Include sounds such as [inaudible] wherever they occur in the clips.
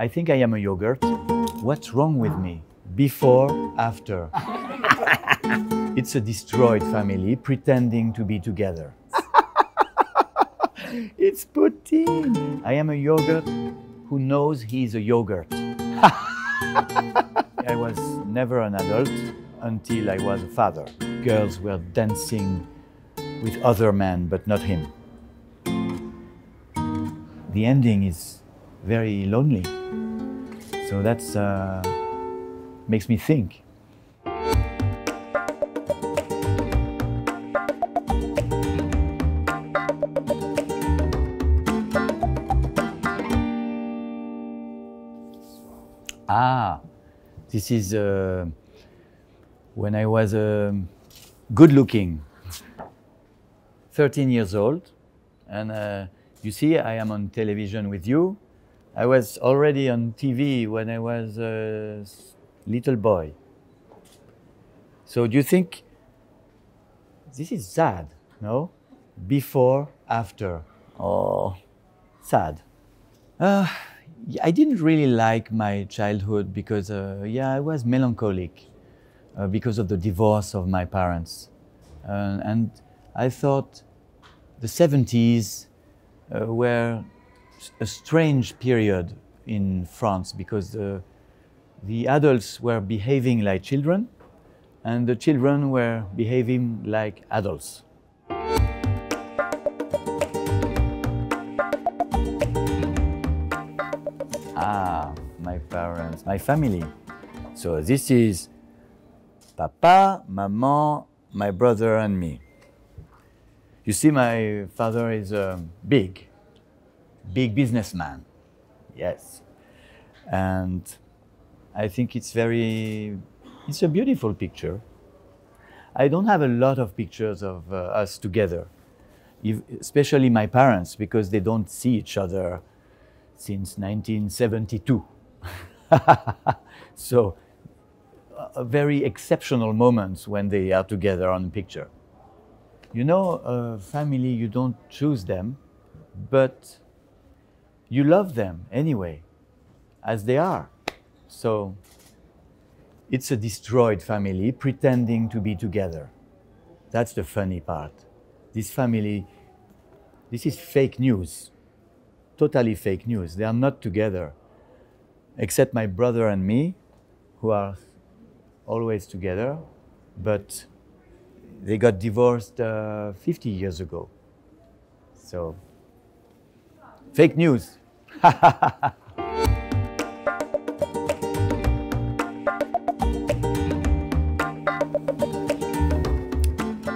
I think I am a yogurt. What's wrong with me? Before, after. [laughs] it's a destroyed family pretending to be together. [laughs] it's Putin. I am a yogurt who knows he's a yogurt. [laughs] I was never an adult until I was a father. Girls were dancing with other men, but not him. The ending is very lonely. So that's uh, makes me think. Ah, this is uh, when I was uh, good looking, 13 years old. And uh, you see, I am on television with you. I was already on TV when I was a little boy. So do you think this is sad? No? Before, after. Oh, sad. Uh, I didn't really like my childhood because, uh, yeah, I was melancholic uh, because of the divorce of my parents. Uh, and I thought the 70s uh, were a strange period in France because the, the adults were behaving like children and the children were behaving like adults. Ah, my parents, my family. So this is papa, maman, my brother, and me. You see, my father is um, big, big businessman. Yes. And I think it's very, it's a beautiful picture. I don't have a lot of pictures of uh, us together, if, especially my parents, because they don't see each other since 1972. [laughs] so, uh, very exceptional moments when they are together on a picture. You know, family, you don't choose them, but you love them anyway, as they are. So, it's a destroyed family pretending to be together. That's the funny part. This family, this is fake news. Totally fake news. They are not together. Except my brother and me, who are always together, but they got divorced uh, 50 years ago. So, fake news. [laughs]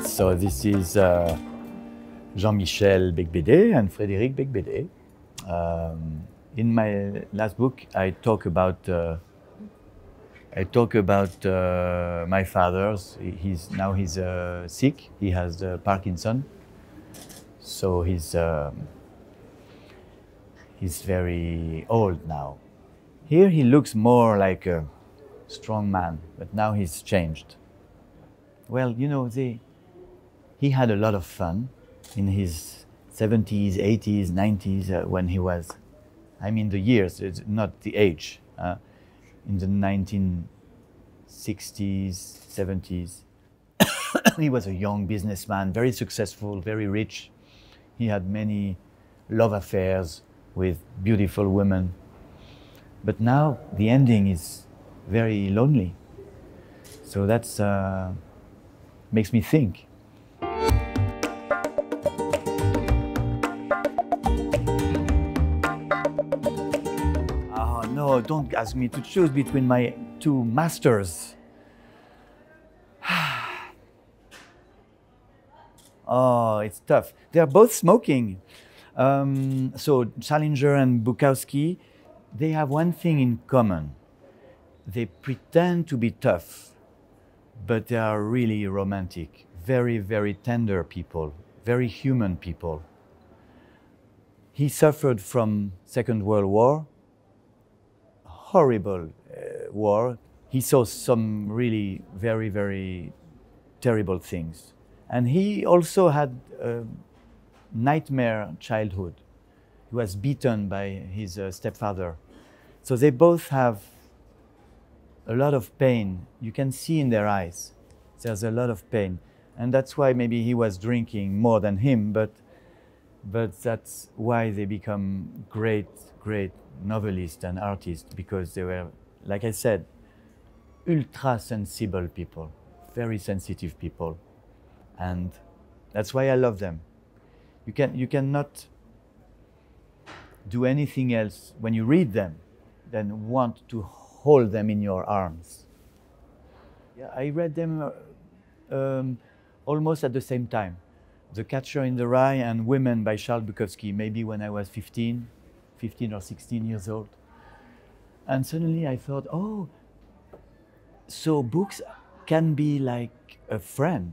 so, this is uh, Jean Michel Beigbeder and Frédéric Beigbeder. Um, in my last book, I talk about uh, I talk about uh, my father's. He's now he's uh, sick. He has uh, Parkinson, so he's um, he's very old now. Here he looks more like a strong man, but now he's changed. Well, you know, they, he had a lot of fun in his 70s, 80s, 90s uh, when he was, I mean, the years, not the age. Uh, in the 1960s, 70s. [coughs] he was a young businessman, very successful, very rich. He had many love affairs with beautiful women. But now the ending is very lonely. So that's uh, makes me think. Oh no, don't ask me to choose between my two masters. oh, [sighs] it's tough. They are both smoking. Um, so Salinger and Bukowski, they have one thing in common. They pretend to be tough, but they are really romantic, very, very tender people, very human people. He suffered from Second World War, horrible uh, war. He saw some really very, very terrible things. And he also had a nightmare childhood. He was beaten by his uh, stepfather So they both have a lot of pain. You can see in their eyes. There's a lot of pain. And that's why maybe he was drinking more than him, but, but that's why they become great, great novelists and artists, because they were, like I said, ultra sensible people, very sensitive people. And that's why I love them. You, can, you cannot do anything else when you read them than want to hold them in your arms. Yeah, I read them uh, um, almost at the same time. The Catcher in the Rye and Women by Charles Bukowski, maybe when I was 15, 15 or 16 years old. And suddenly I thought, oh, so books can be like a friend.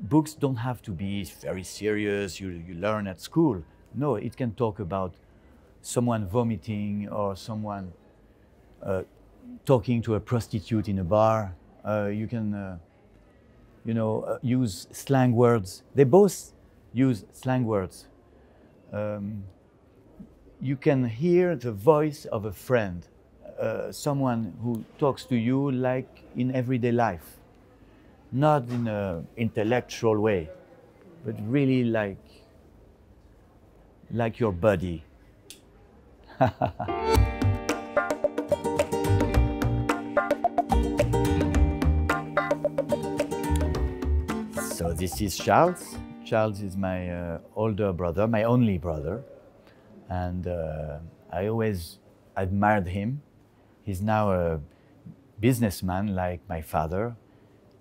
Books don't have to be very serious, you, you learn at school. No, it can talk about someone vomiting or someone uh, talking to a prostitute in a bar. Uh, you can, uh, you know, uh, use slang words. They both use slang words. Um, you can hear the voice of a friend, uh, someone who talks to you like in everyday life, not in an intellectual way, but really like like your buddy. [laughs] so this is Charles. Charles is my uh, older brother, my only brother, and uh, I always admired him. He's now a businessman like my father,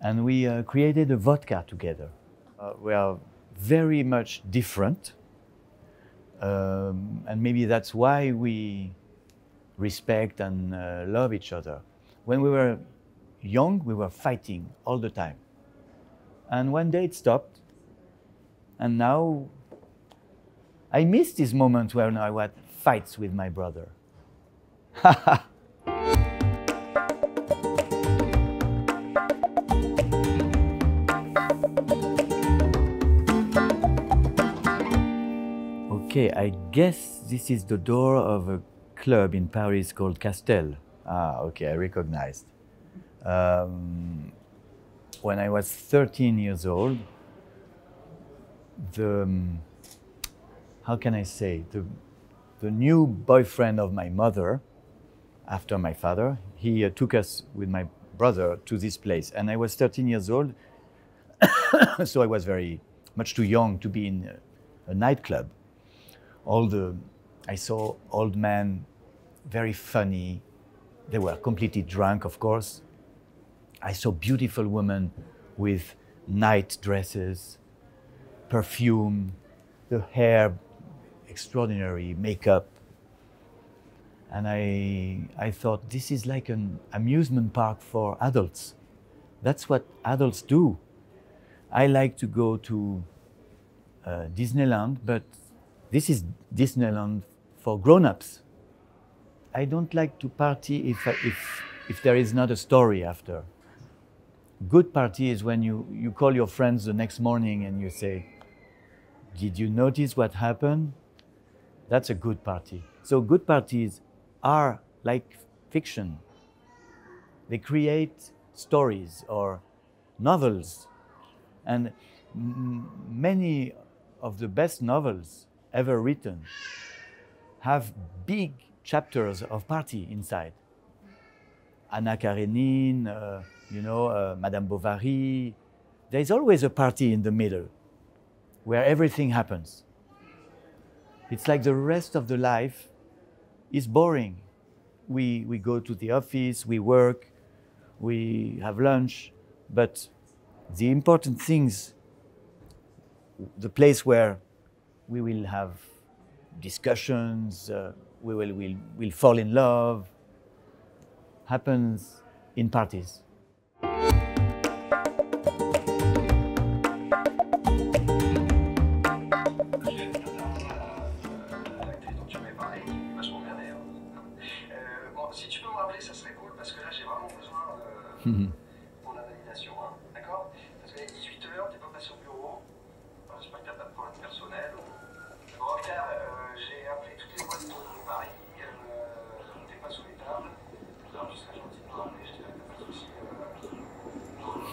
and we uh, created a vodka together. Uh, we are very much different um, and maybe that's why we respect and uh, love each other. When we were young, we were fighting all the time. And one day it stopped. And now I miss this moment when I had fights with my brother. [laughs] Okay, I guess this is the door of a club in Paris called Castel. Ah, okay, I recognized. Um, when I was 13 years old, the, um, how can I say, the, the new boyfriend of my mother, after my father, he uh, took us with my brother to this place. And I was 13 years old, [coughs] so I was very much too young to be in a, a nightclub all the, I saw old men, very funny. They were completely drunk, of course. I saw beautiful women with night dresses, perfume, the hair, extraordinary makeup. And I, I thought, this is like an amusement park for adults. That's what adults do. I like to go to uh, Disneyland, but this is Disneyland for grown-ups. I don't like to party if, if, if there is not a story after. Good party is when you, you call your friends the next morning and you say, did you notice what happened? That's a good party. So good parties are like fiction. They create stories or novels. And many of the best novels ever written have big chapters of party inside. Anna Karenine, uh, you know, uh, Madame Bovary. There's always a party in the middle where everything happens. It's like the rest of the life is boring. We, we go to the office, we work, we have lunch, but the important things, the place where we will have discussions, uh, we will we'll, we'll fall in love. Happens in parties. Si [laughs]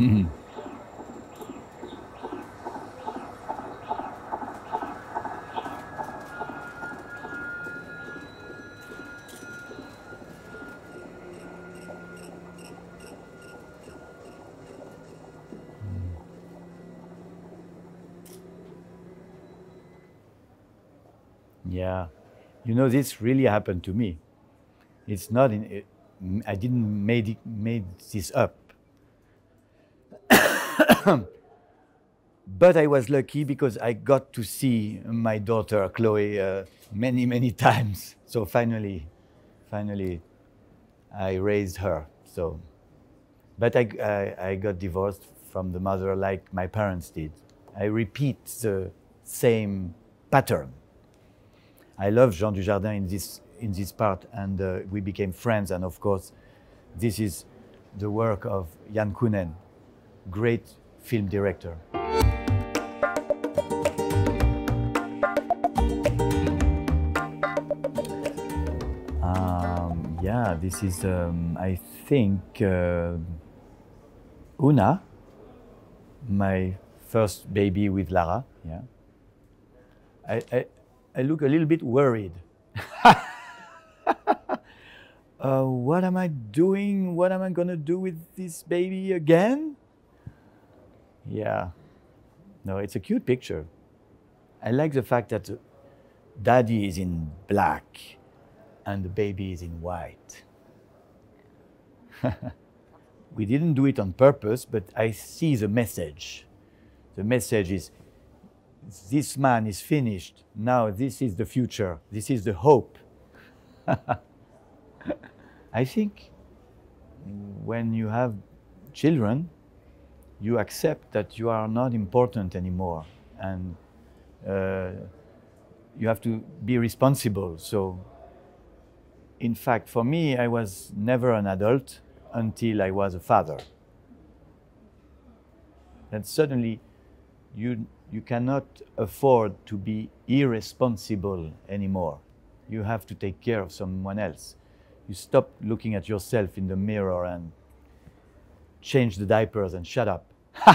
[laughs] Yeah, you know this really happened to me. It's not in. It, I didn't made it, made this up. [coughs] but I was lucky because I got to see my daughter Chloe uh, many many [laughs] times. So finally, finally, I raised her. So, but I, I, I got divorced from the mother like my parents did. I repeat the same pattern. I love Jean Dujardin in this in this part, and uh, we became friends. And of course, this is the work of Jan Kounen, great film director. Um, yeah, this is um, I think uh, Oona, my first baby with Lara. Yeah. I, I, I look a little bit worried. [laughs] uh, what am I doing? What am I going to do with this baby again? Yeah. No, it's a cute picture. I like the fact that daddy is in black and the baby is in white. [laughs] we didn't do it on purpose, but I see the message. The message is this man is finished. Now this is the future. This is the hope. [laughs] I think when you have children, you accept that you are not important anymore and uh, you have to be responsible. So, in fact, for me, I was never an adult until I was a father. And suddenly, you you cannot afford to be irresponsible anymore. You have to take care of someone else. You stop looking at yourself in the mirror and change the diapers and shut up. [laughs]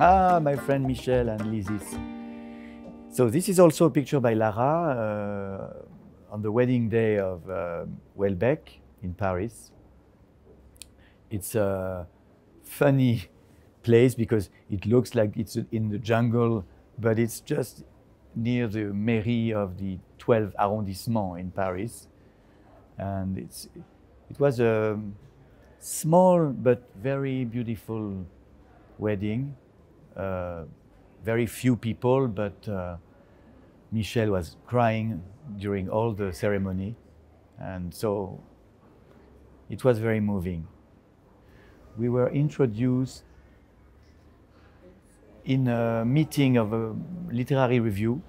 ah, my friend Michel and Lysis. So this is also a picture by Lara. Uh, on the wedding day of uh, Houellebecq in Paris. It's a funny place because it looks like it's in the jungle, but it's just near the mairie of the 12th arrondissements in Paris. And it's, it was a small but very beautiful wedding. Uh, very few people, but uh, Michel was crying during all the ceremony. And so it was very moving. We were introduced in a meeting of a literary review.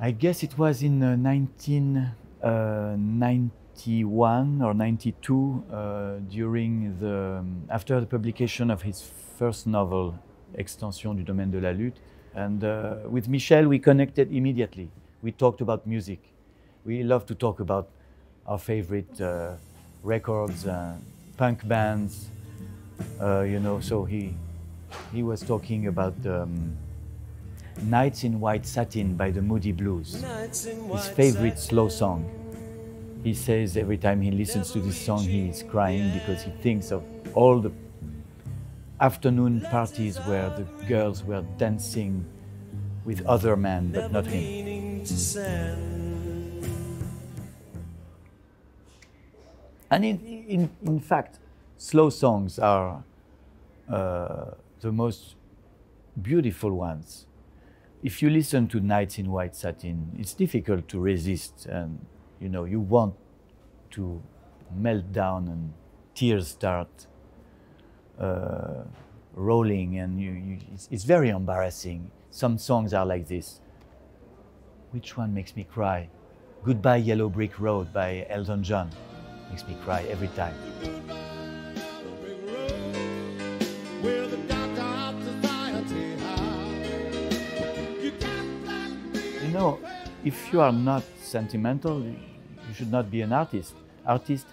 I guess it was in uh, 1991 uh, or 92 uh, during the, um, after the publication of his first novel, Extension du domaine de la lutte. And uh, with Michel, we connected immediately we talked about music. We love to talk about our favorite uh, records, uh, punk bands, uh, you know. So he he was talking about um, "Nights in White Satin" by the Moody Blues, his favorite slow song. He says every time he listens to this song, he is crying because he thinks of all the afternoon parties where the girls were dancing with other men, but not him. And in, in, in fact, slow songs are uh, the most beautiful ones. If you listen to Nights in White Satin, it's difficult to resist, and you know you want to melt down, and tears start uh, rolling, and you, you, it's, it's very embarrassing. Some songs are like this. Which one makes me cry? Goodbye Yellow Brick Road by Elton John makes me cry every time. You know, if you are not sentimental, you should not be an artist. Artist,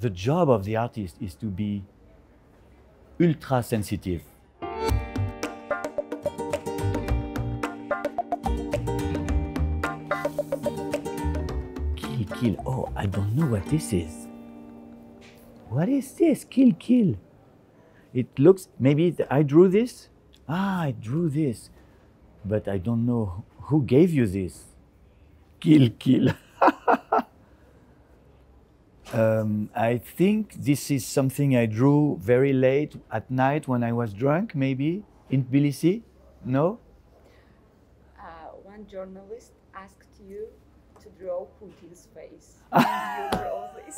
the job of the artist is to be ultra sensitive. Kill, kill. Oh, I don't know what this is. What is this? Kill, kill. It looks, maybe I drew this. Ah, I drew this. But I don't know who gave you this. Kill, kill. [laughs] um, I think this is something I drew very late at night when I was drunk, maybe in Tbilisi. No? Uh, one journalist asked you to draw Putin's face. [laughs] and you draw this.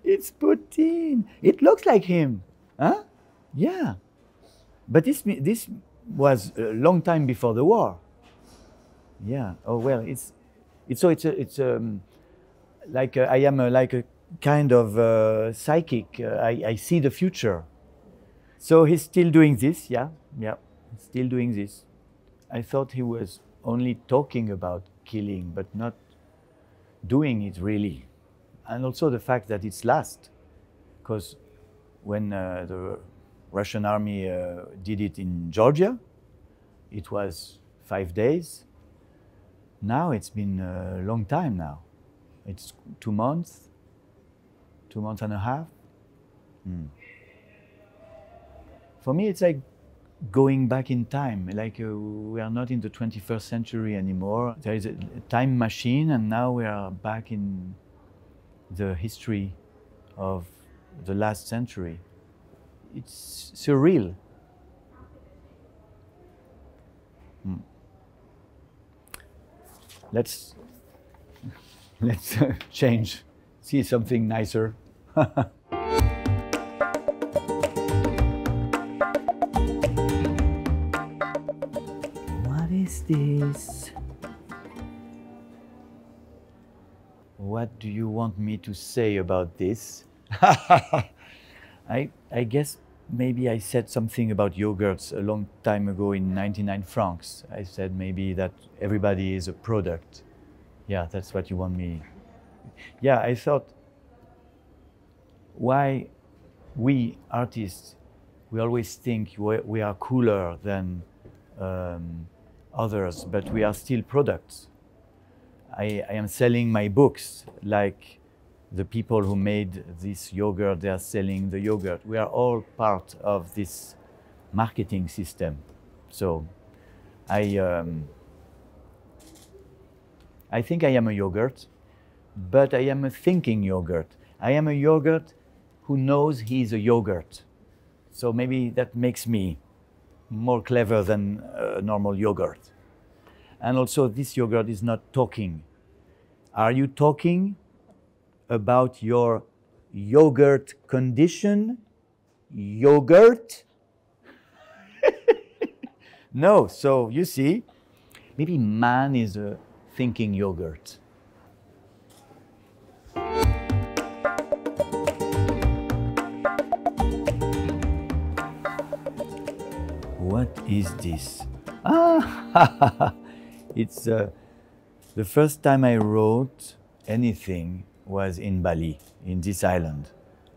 [laughs] it's Putin. It looks like him. Huh? Yeah. But this, this was a long time before the war. Yeah. Oh, well, it's, it's so it's, a, it's um, like a, I am a, like a kind of uh, psychic. Uh, I, I see the future. So he's still doing this. Yeah. Yeah. Still doing this. I thought he was only talking about killing, but not doing it really and also the fact that it's last, because when uh, the Russian army uh, did it in Georgia, it was five days. Now it's been a long time now. It's two months, two months and a half. Hmm. For me, it's like going back in time. Like uh, we are not in the 21st century anymore. There is a time machine, and now we are back in the history of the last century. It's surreal. Hmm. Let's [laughs] let's uh, change, see something nicer. [laughs] what is this? What do you want me to say about this? [laughs] I, I guess maybe I said something about yogurts a long time ago in 99 francs. I said maybe that everybody is a product. Yeah, that's what you want me. Yeah, I thought why we artists, we always think we are cooler than um, others, but we are still products. I, I am selling my books like the people who made this yogurt, they are selling the yogurt. We are all part of this marketing system. So I, um, I think I am a yogurt, but I am a thinking yogurt. I am a yogurt who knows he's a yogurt. So maybe that makes me more clever than a normal yogurt. And also, this yogurt is not talking. Are you talking about your yogurt condition? Yogurt? [laughs] no, so you see, maybe man is a thinking yogurt. What is this? Ah, [laughs] it's uh, the first time I wrote anything was in Bali, in this island.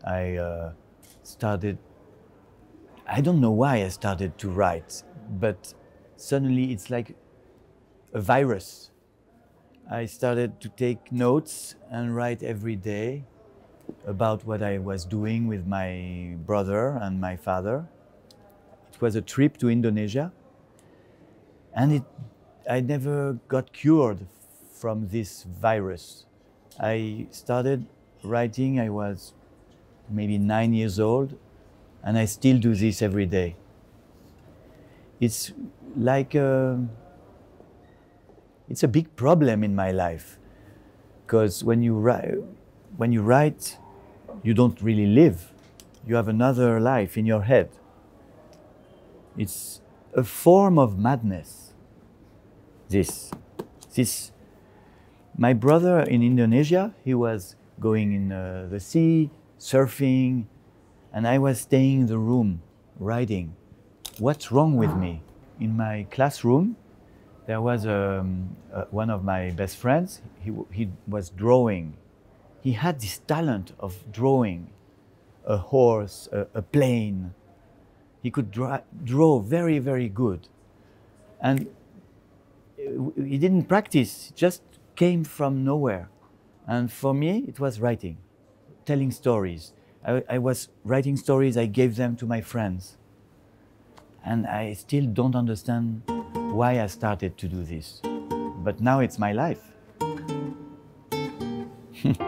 I uh, started, I don't know why I started to write, but suddenly it's like a virus. I started to take notes and write every day about what I was doing with my brother and my father. It was a trip to Indonesia, and it, I never got cured from this virus. I started writing, I was maybe nine years old, and I still do this every day. It's like a, it's a big problem in my life because when you write, when you write, you don't really live. You have another life in your head. It's a form of madness. This, this. My brother in Indonesia, he was going in uh, the sea, surfing, and I was staying in the room writing. What's wrong with me? In my classroom, there was um, uh, one of my best friends. He, he was drawing. He had this talent of drawing a horse, a, a plane. He could draw, draw very, very good. And uh, he didn't practice, just came from nowhere. And for me, it was writing, telling stories. I, I was writing stories, I gave them to my friends. And I still don't understand why I started to do this. But now it's my life. [laughs]